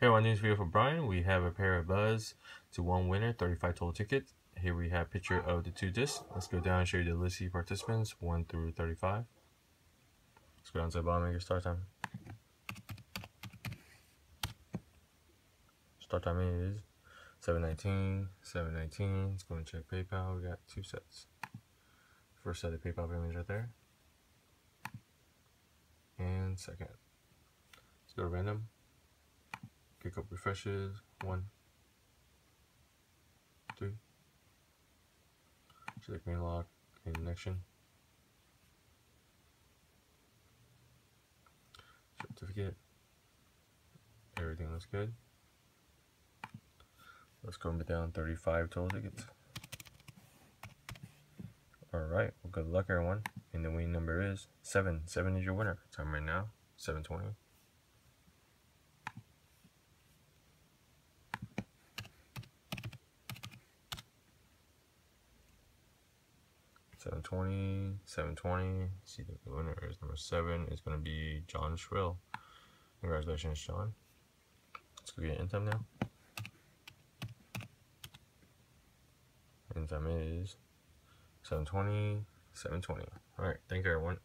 Here on this video for Brian, we have a pair of Buzz to one winner, 35 total tickets. Here we have picture of the two discs. Let's go down and show you the list of participants, 1 through 35. Let's go down to the bottom and get start time. Start time is 719, 719. Let's go and check PayPal. We got two sets. First set of PayPal payments right there. And second. Let's go to random. Pick up refreshes. One, two. Select green lock connection. Certificate. Everything looks good. Let's go down 35 total tickets. Alright, well good luck everyone. And the winning number is 7. 7 is your winner. Time right now, 720. Seven twenty, seven twenty. See the winner is number seven. It's gonna be John Shrill. Congratulations, John. Let's go get in time now. In time is 720, 720. Alright, thank you everyone.